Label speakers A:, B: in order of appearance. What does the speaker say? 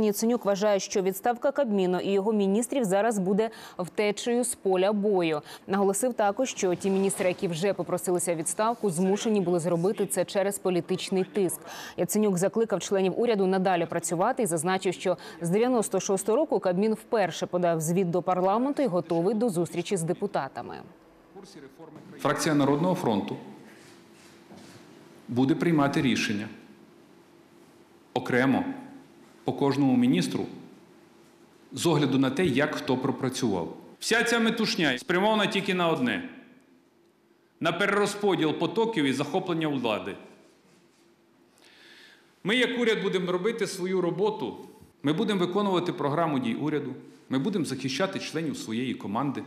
A: Яценюк вважає, що відставка Кабміну і його міністрів зараз буде втечею з поля бою. Наголосив також, що ті міністри, які вже попросилися відставку, змушені були зробити це через політичний тиск. Яценюк закликав членів уряду надалі працювати і зазначив, що з 96-го року Кабмін вперше подав звіт до парламенту і готовий до зустрічі з депутатами.
B: Фракція Народного фронту буде приймати рішення окремо по кожному міністру з огляду на те, як хто пропрацював. Вся ця метушня спрямована тільки на одне: на перерозподіл потоків і захоплення влади. Ми, як уряд, будемо робити свою роботу. Ми будемо виконувати програму дій уряду. Ми будемо захищати членів своєї команди.